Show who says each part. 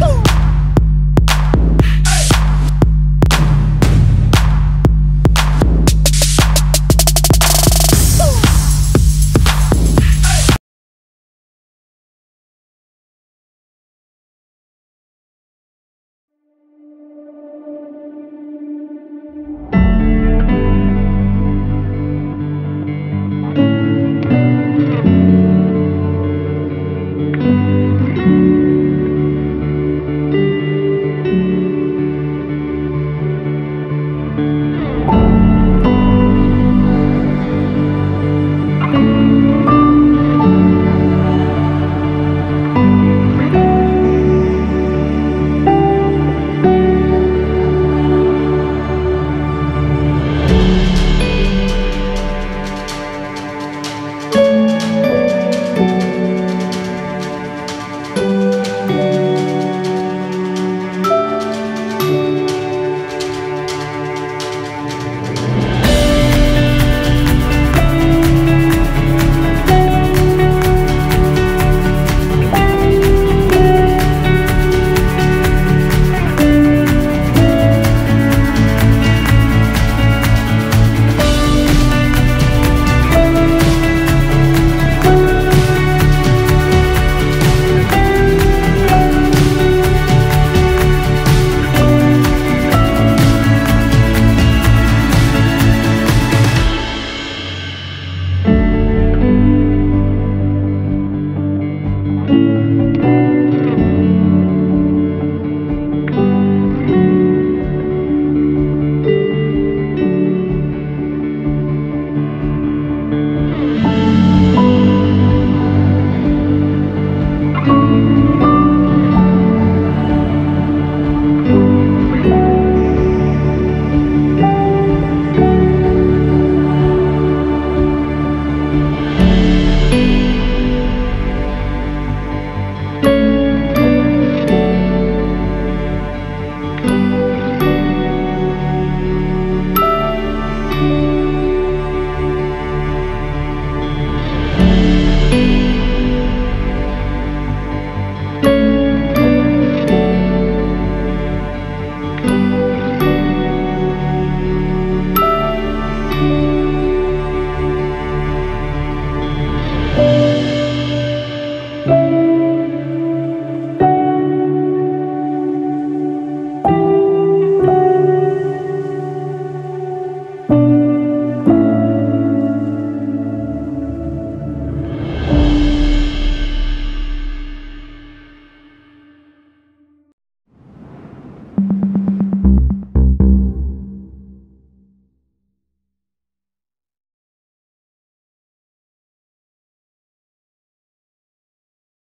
Speaker 1: Woo!